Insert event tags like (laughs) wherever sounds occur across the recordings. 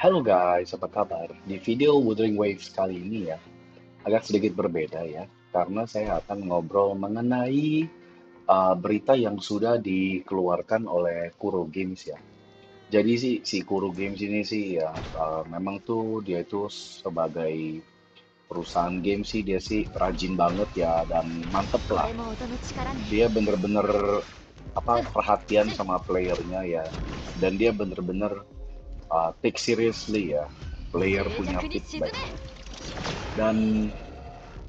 Halo guys, apa kabar? Di video Wuthering Waves kali ini ya, agak sedikit berbeda ya, karena saya akan ngobrol mengenai uh, berita yang sudah dikeluarkan oleh Kuro Games ya. Jadi sih si Kuro Games ini sih ya, uh, memang tuh dia itu sebagai perusahaan game sih dia sih rajin banget ya dan mantep lah. Dia bener-bener apa perhatian sama playernya ya, dan dia bener-bener uh, take seriously ya player punya feedback. dan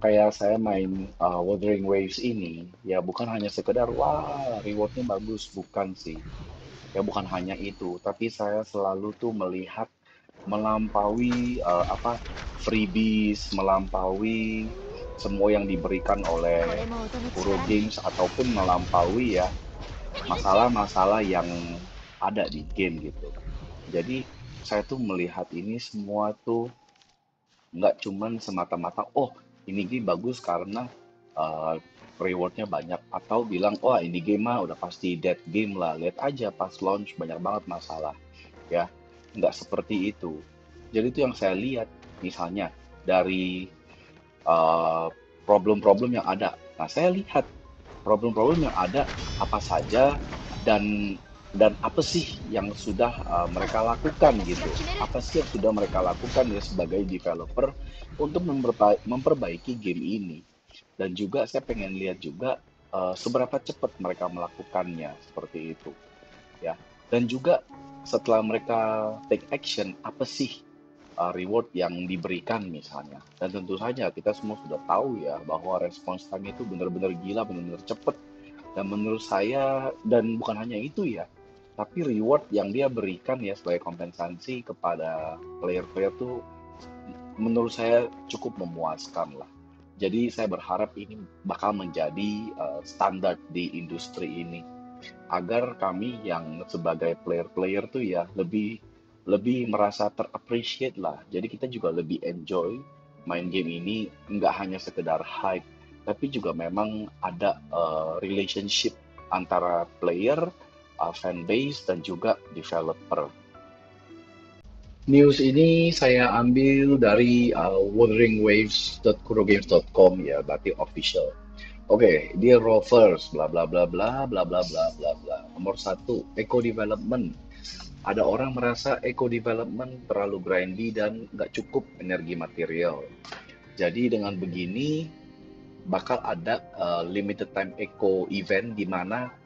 kayak saya main uh, Wuthering Waves ini ya bukan hanya sekedar wah rewardnya bagus bukan sih. Ya bukan hanya itu tapi saya selalu tuh melihat melampaui uh, apa freebies melampaui semua yang diberikan oleh Kuro Games ataupun melampaui ya masalah-masalah yang ada di game gitu jadi saya tuh melihat ini semua tuh nggak cuman semata-mata oh ini game bagus karena uh, rewardnya banyak. Atau bilang oh ini game mah udah pasti dead game lah lihat aja pas launch banyak banget masalah. Ya nggak seperti itu. Jadi itu yang saya lihat misalnya dari uh, problem-problem yang ada. Nah saya lihat problem-problem yang ada apa saja dan dan apa sih yang sudah uh, mereka lakukan gitu? Apa sih yang sudah mereka lakukan ya sebagai developer untuk memperbaiki, game ini? Dan juga saya pengen lihat juga uh, seberapa cepat mereka melakukannya seperti itu ya. Dan juga setelah mereka take action apa sih uh, reward yang diberikan misalnya? Dan tentu saja kita semua sudah tahu ya bahwa respons time itu benar-benar gila benar-benar cepat dan menurut saya dan bukan hanya itu ya tapi reward yang dia berikan ya sebagai kompensasi kepada player-player tuh menurut saya cukup memuaskan lah. Jadi saya berharap ini bakal menjadi uh, standar di industri ini agar kami yang sebagai player-player tuh ya lebih lebih merasa terappreciate lah. Jadi kita juga lebih enjoy main game ini nggak hanya sekedar hype tapi juga memang ada uh, relationship antara player fanbase dan juga developer. News ini saya ambil dari uh, wutheringwaves.kurogames.com ya, berarti official. Oke, okay, dia rovers, bla bla bla bla bla bla bla bla bla. Nomor satu, eco development. Ada orang merasa eco development terlalu grindy dan nggak cukup energi material. Jadi dengan begini bakal ada uh, limited time eco event di mana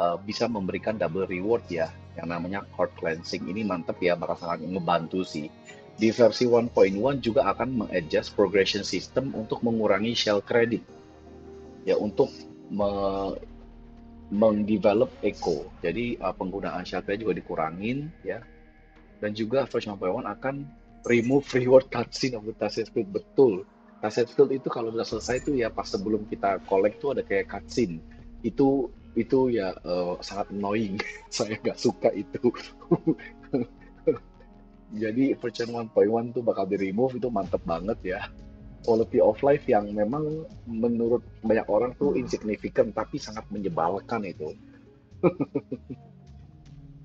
uh, bisa memberikan double reward ya. Yang namanya heart cleansing ini mantep ya sangat ngebantu sih. Di versi 1.1 juga akan mengadjust progression system untuk mengurangi shell credit. Ya untuk me mengdevelop eco jadi uh, penggunaan shell credit juga dikurangin ya. Dan juga versi 1.1 akan remove reward cutscene of the Tasset Field. Betul. Tasset Field itu kalau sudah selesai itu ya pas sebelum kita collect tuh ada kayak cutscene. Itu itu ya uh, sangat annoying. (laughs) Saya nggak suka itu. (laughs) Jadi version 1.1 tuh bakal di remove itu mantep banget ya. Quality of life yang memang menurut banyak orang tuh insignificant tapi sangat menyebalkan itu. (laughs)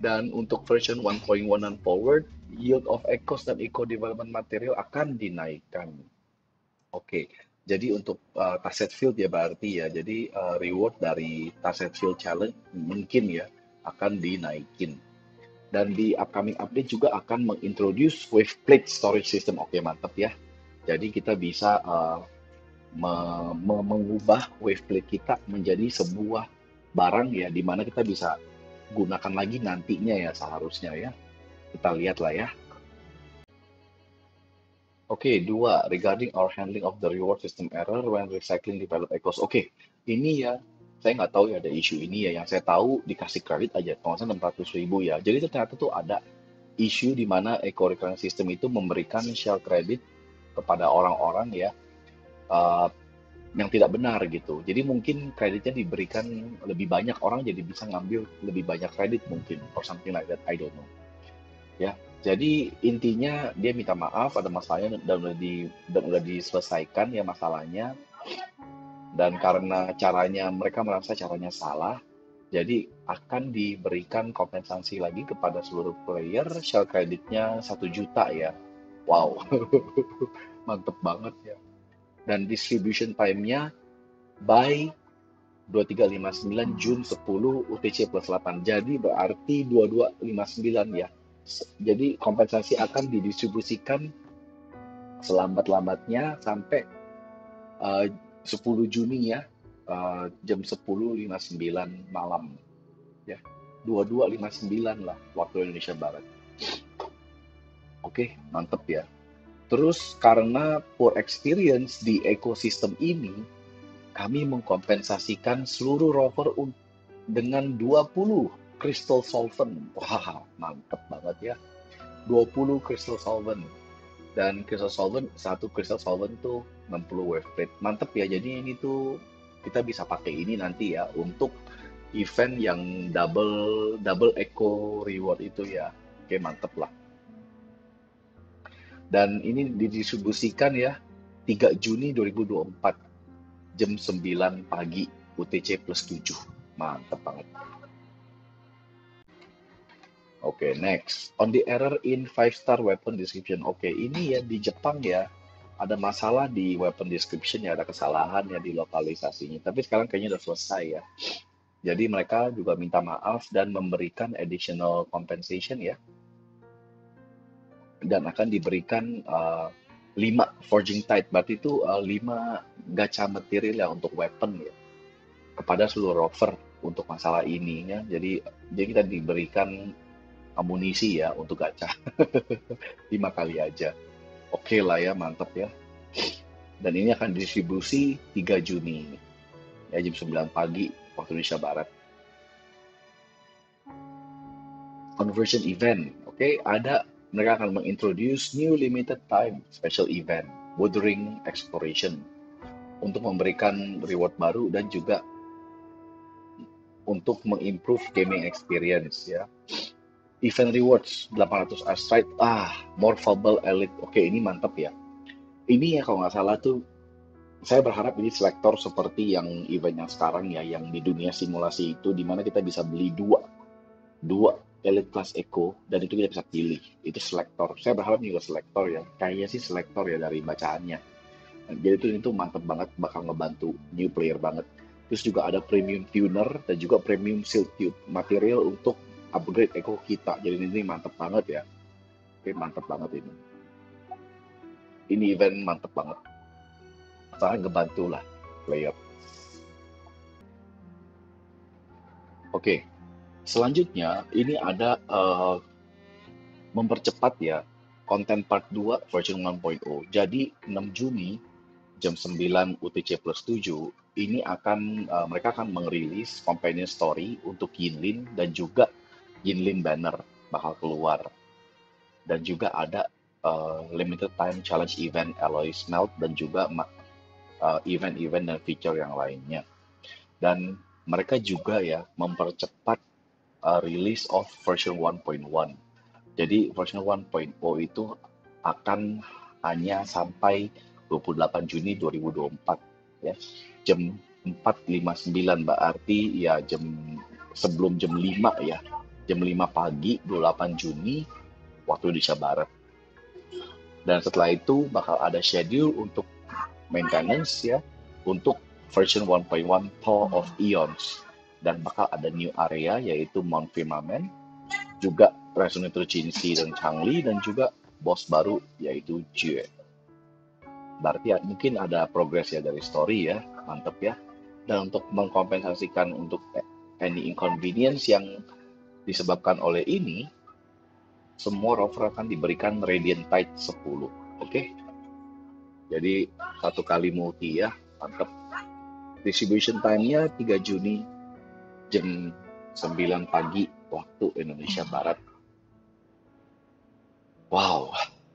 Dan untuk version 1.1 dan forward yield of echoes dan eco development material akan dinaikkan. Oke okay. Jadi untuk uh, Tarset Field ya berarti ya, jadi uh, reward dari Tarset Field Challenge mungkin ya akan dinaikin. Dan di upcoming update juga akan mengintroduce Wave Plate Storage System. Oke mantap ya. Jadi kita bisa uh, me me mengubah Wave Plate kita menjadi sebuah barang ya, di mana kita bisa gunakan lagi nantinya ya seharusnya ya. Kita lihat lah ya Oke, dua, regarding our handling of the reward system error when recycling develop echoes. Oke, ini ya, saya nggak tahu ya ada isu ini ya. Yang saya tahu dikasih kredit aja, kalau enam ratus ribu ya. Jadi ternyata tuh ada isu di mana eco recurring system itu memberikan shell credit kepada orang-orang ya uh, yang tidak benar gitu. Jadi mungkin kreditnya diberikan lebih banyak orang jadi bisa ngambil lebih banyak kredit mungkin or something like that. I don't know. Ya, jadi intinya dia minta maaf ada masalahnya dan udah di dan udah diselesaikan ya masalahnya. Dan karena caranya mereka merasa caranya salah, Jadi akan diberikan kompensasi lagi kepada seluruh player, share kreditnya satu juta ya. Wow, (laughs) mantep banget ya. Dan distribution time-nya by 2359 Jun 10 UTC plus 8. Jadi berarti 2259 ya. Jadi kompensasi akan didistribusikan selambat-lambatnya sampai uh, 10 Juni ya. Uh, jam 10.59 malam. Ya 22.59 lah waktu Indonesia Barat. Oke mantep ya. Terus karena poor experience di ekosistem ini kami mengkompensasikan seluruh rover dengan 20 crystal solvent. Wah mantep banget ya. 20 crystal solvent. Dan crystal solvent satu crystal solvent tuh 60 wave plate. Mantep ya jadi ini tuh kita bisa pakai ini nanti ya untuk event yang double double eco reward itu ya. Oke mantep lah. Dan ini didistribusikan ya 3 Juni 2024 jam 9 pagi UTC plus 7 mantep banget Oke, okay, next. On the error in five star weapon description. Oke, okay, ini ya di Jepang ya ada masalah di weapon description ya, ada kesalahan ya di lokalisasinya. Tapi sekarang kayaknya udah selesai ya. Jadi mereka juga minta maaf dan memberikan additional compensation ya. Dan akan diberikan uh, 5 forging tide, berarti itu uh, 5 gacha material ya untuk weapon ya. Kepada seluruh rover untuk masalah ini ya. Jadi jadi kita diberikan amunisi ya untuk gacha. (laughs) lima kali aja. Oke okay lah ya, mantap ya. Dan ini akan distribusi 3 Juni. Ya, jam 9 pagi waktu Indonesia Barat. Conversion event. Oke, okay, ada mereka akan mengintroduce new limited time special event, Wuthering Exploration, untuk memberikan reward baru dan juga untuk mengimprove gaming experience ya event rewards 800 astride. Ah more fable elite. Oke ini mantap ya. Ini ya kalau nggak salah tuh saya berharap ini selektor seperti yang event yang sekarang ya yang di dunia simulasi itu di mana kita bisa beli dua dua elite class eco dan itu kita bisa pilih. Itu selektor saya berharap juga selektor ya. Kayaknya sih selektor ya dari bacaannya. Jadi itu itu mantep banget bakal ngebantu new player banget. Terus juga ada premium tuner dan juga premium tube material untuk upgrade ego kita. Jadi ini mantep banget ya. Oke, mantep banget ini. Ini event mantep banget. Sangat ngebantu lah player. Oke, selanjutnya ini ada uh, mempercepat ya konten part 2 version 1.0. Jadi 6 Juni jam 9 UTC plus 7 ini akan uh, mereka akan merilis companion story untuk Yinlin dan juga Yinlin banner bakal keluar. Dan juga ada uh, limited time challenge event Alloy Smelt dan juga uh, event-event dan feature yang lainnya. Dan mereka juga ya mempercepat uh, release of version 1.1. Jadi version 1.0 itu akan hanya sampai 28 Juni 2024 ya. Jam 4.59 berarti ya jam sebelum jam 5 ya jam 5 pagi 28 Juni waktu Indonesia Barat. Dan setelah itu bakal ada schedule untuk maintenance ya untuk version 1.1 Paul of Eons dan bakal ada new area yaitu Mount Firmament juga Resonator Jinxi dan Changli dan juga boss baru yaitu Jue. Berarti ya, mungkin ada progres ya dari story ya, mantep ya. Dan untuk mengkompensasikan untuk any inconvenience yang disebabkan oleh ini, semua rover akan diberikan radiant tide 10. Oke. Okay? Jadi satu kali multi ya, mantap. Distribution time-nya 3 Juni jam 9 pagi waktu Indonesia Barat. Wow,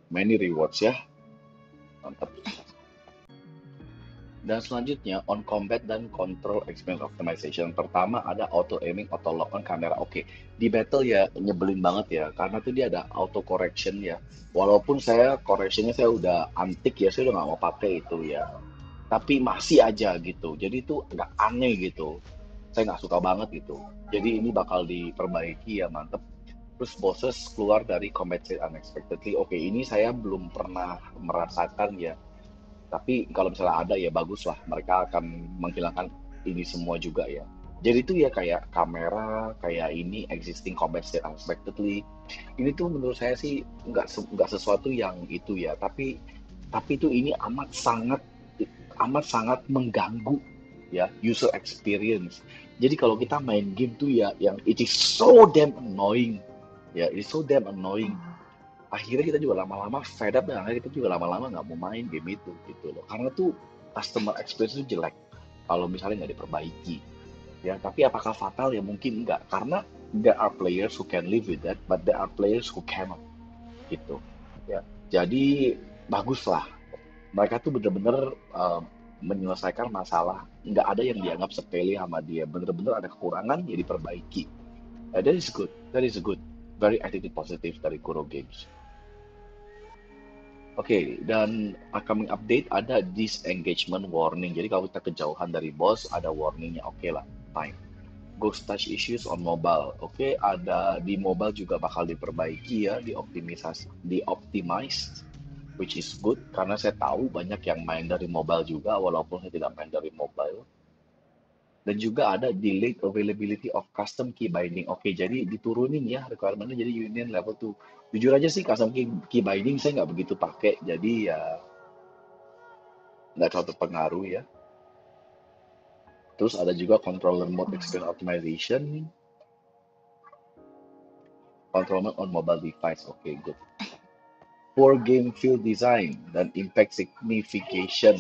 many rewards ya. Mantap. Dan selanjutnya on combat dan control experience optimization. Pertama ada auto aiming, auto lock on kamera. Oke, okay. di battle ya nyebelin banget ya karena tuh dia ada auto correction ya. Walaupun saya correctionnya saya udah antik ya, saya udah nggak mau pakai itu ya. Tapi masih aja gitu. Jadi itu agak aneh gitu. saya nggak suka banget gitu. Jadi ini bakal diperbaiki ya mantep. Terus bosses keluar dari compensate unexpectedly. Oke, ini saya belum pernah merasakan ya. Tapi kalau misalnya ada ya bagus lah. Mereka akan menghilangkan ini semua juga ya. Jadi itu ya kayak kamera, kayak ini existing compensate unexpectedly. Ini tuh menurut saya sih nggak nggak sesuatu yang itu ya. Tapi tapi itu ini amat sangat amat sangat mengganggu ya user experience. Jadi kalau kita main game tuh ya yang it is so damn annoying ya it is so damn annoying. Akhirnya kita juga lama-lama fed up dan akhirnya kita juga lama-lama nggak mau main game itu gitu loh. Karena tuh customer experience itu jelek kalau misalnya nggak diperbaiki. Ya, tapi apakah fatal? Ya mungkin enggak karena there are players who can live with that, but there are players who cannot. Gitu. Ya, jadi baguslah. Mereka tuh bener-bener uh, menyelesaikan masalah. Nggak ada yang dianggap sepele sama dia. Bener-bener ada kekurangan ya diperbaiki. Uh, that is good. That is good very attitude positif dari Kuro Games Oke, okay, dan upcoming update ada disengagement warning. Jadi kalau kita kejauhan dari bos, ada warningnya. Oke okay lah, fine. Ghost touch issues on mobile. Oke, okay, ada di mobile juga bakal diperbaiki ya, dioptimisasi, dioptimize which is good karena saya tahu banyak yang main dari mobile juga walaupun saya tidak main dari mobile. Dan juga ada delayed availability of custom key binding. Oke, jadi diturunin ya requirementnya jadi union level 2. Jujur aja sih custom key, key binding saya nggak begitu pakai, jadi ya nggak terlalu terpengaruh ya. Terus ada juga controller mode experience optimization. Controller on mobile device. Oke, okay, good poor game field design dan impact signification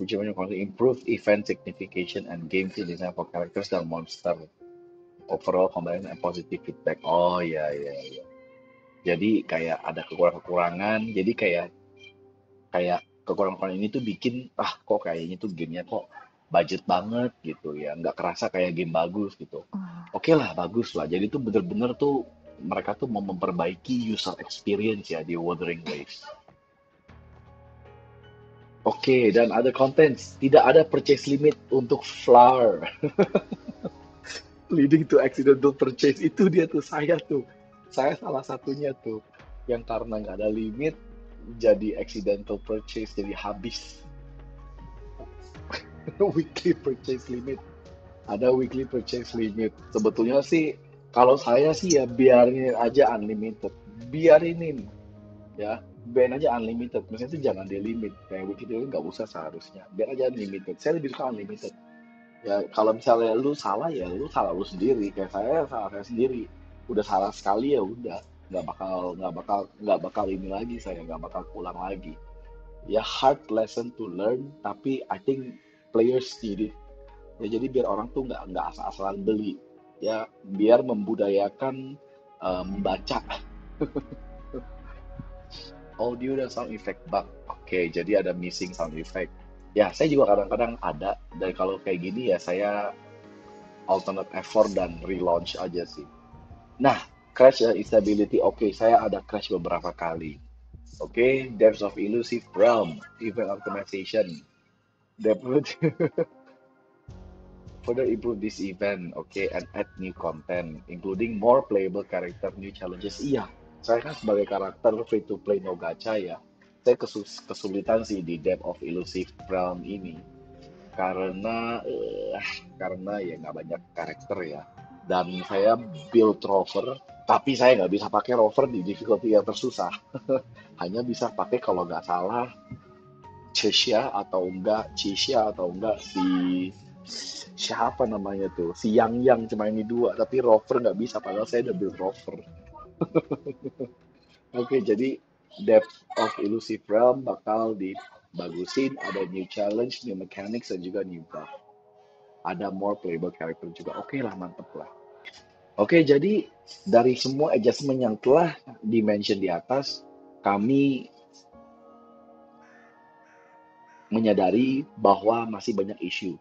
which one improve event signification and game field design for characters dan monster overall combine and positive feedback. Oh ya ya ya jadi kayak ada kekurangan-kekurangan jadi kayak kayak kekurangan-kekurangan ini tuh bikin ah kok kayaknya tuh gamenya kok budget banget gitu ya. Nggak kerasa kayak game bagus gitu. Oke okay lah bagus lah. Jadi tuh bener-bener tuh mereka tuh mau memperbaiki user experience ya di Wuthering Waves. Oke, okay, dan ada contents. Tidak ada purchase limit untuk flower. (laughs) Leading to accidental purchase. Itu dia tuh, saya tuh. Saya salah satunya tuh. Yang karena nggak ada limit, jadi accidental purchase, jadi habis. (laughs) weekly purchase limit. Ada weekly purchase limit. Sebetulnya sih kalau saya sih ya biarin aja unlimited, biarinin ya, biarin aja unlimited. Maksudnya itu jangan di limit, kayak begitu nggak usah seharusnya. Biar aja unlimited. Saya lebih suka unlimited. Ya kalau misalnya lu salah ya lu salah lu sendiri. Kayak saya salah saya sendiri. Udah salah sekali ya udah nggak bakal nggak bakal nggak bakal ini lagi saya nggak bakal pulang lagi. Ya hard lesson to learn, tapi I think players need it. Ya jadi biar orang tuh nggak nggak asal-asalan beli ya biar membudayakan uh, membaca (laughs) audio dan sound effect bug oke jadi ada missing sound effect. Ya saya juga kadang-kadang ada. Dan kalau kayak gini ya saya alternate effort dan relaunch aja sih. Nah crash ya instability. Oke okay, saya ada crash beberapa kali. Oke okay, depths of elusive realm event optimization. Depth (laughs) further improve this event, okay, and add new content, including more playable character, new challenges. Iya, saya kan sebagai karakter free to play no gacha ya, saya kesus kesulitan sih di Depth of Elusive Realm ini, karena uh, karena ya nggak banyak karakter ya, dan saya build rover, tapi saya nggak bisa pakai rover di difficulty yang tersusah, (laughs) hanya bisa pakai kalau nggak salah Cisha atau enggak Cisha atau enggak si siapa namanya tuh? Si Yang Yang cuma ini dua. Tapi rover nggak bisa padahal saya udah build rover (laughs) oke jadi depth of elusive realm bakal dibagusin. Ada new challenge new mechanics dan juga new buff. Ada more playable character juga. Oke okay lah mantep lah. Oke okay, jadi dari semua adjustment yang telah dimention di atas kami menyadari bahwa masih banyak isu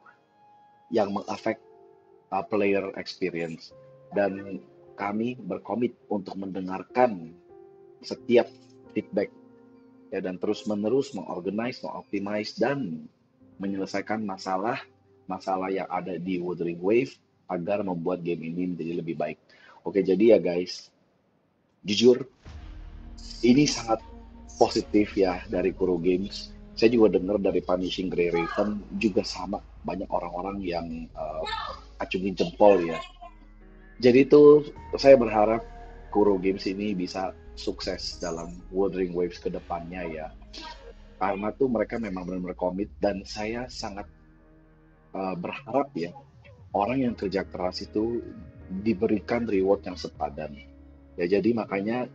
yang mengafek uh, player experience. Dan kami berkomit untuk mendengarkan setiap feedback ya dan terus menerus mengorganize, mengoptimize dan menyelesaikan masalah masalah yang ada di Wuthering Wave agar membuat game ini menjadi lebih baik. Oke, jadi ya guys, jujur ini sangat positif ya dari Kuro Games. Saya juga dengar dari Punishing Grey Raven juga sama banyak orang-orang yang uh, acungin jempol ya. Jadi itu saya berharap Kuro Games ini bisa sukses dalam Wuthering Waves ke depannya ya. Karena tuh mereka memang benar-benar komit dan saya sangat uh, berharap ya orang yang kerja keras itu diberikan reward yang sepadan. Ya jadi makanya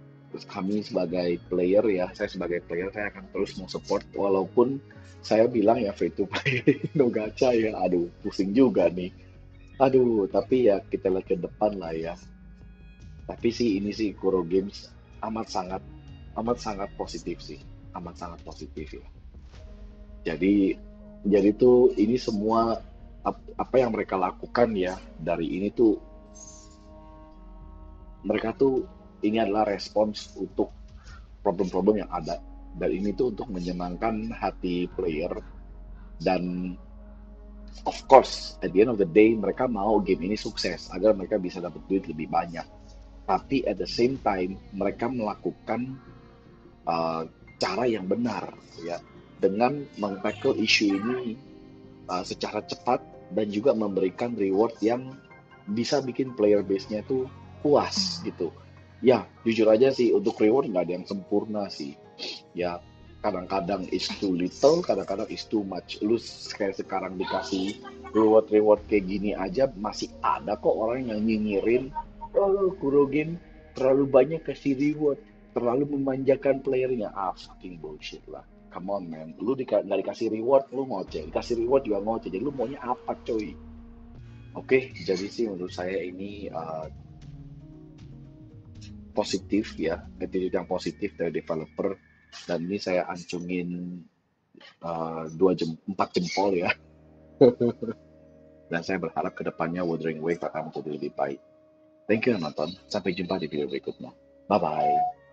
kami sebagai player ya, saya sebagai player saya akan terus mau support walaupun saya bilang ya free to play (laughs) no gacha ya, aduh pusing juga nih. Aduh, tapi ya kita lihat ke depan lah ya. Tapi sih ini sih Kuro Games amat sangat amat sangat positif sih, amat sangat positif ya. Jadi jadi tuh ini semua apa yang mereka lakukan ya dari ini tuh mereka tuh ini adalah respons untuk problem-problem yang ada dan ini tuh untuk menyenangkan hati player dan of course at the end of the day mereka mau game ini sukses agar mereka bisa dapat duit lebih banyak. Tapi at the same time mereka melakukan uh, cara yang benar ya. Dengan mengtackle isu ini uh, secara cepat dan juga memberikan reward yang bisa bikin player base-nya tuh puas gitu. Ya jujur aja sih untuk reward nggak ada yang sempurna sih. Ya kadang-kadang is too little kadang-kadang is too much. Lu kayak sekarang dikasih reward reward kayak gini aja masih ada kok orang yang nyinyirin oh Kuro game terlalu banyak kasih reward. Terlalu memanjakan playernya. Ah fucking bullshit lah. Come on man. Lu di, nggak dikasih reward lu ngoceh. Dikasih reward juga ngoceh. Jadi lu maunya apa coy? Oke okay, jadi sih menurut saya ini uh, positif ya. Attitude yang positif dari developer dan ini saya ancungin uh, dua jem empat jempol ya. Dan saya berharap ke depannya Wuthering Wave akan menjadi lebih baik. Thank you yang nonton. Sampai jumpa di video berikutnya. Bye bye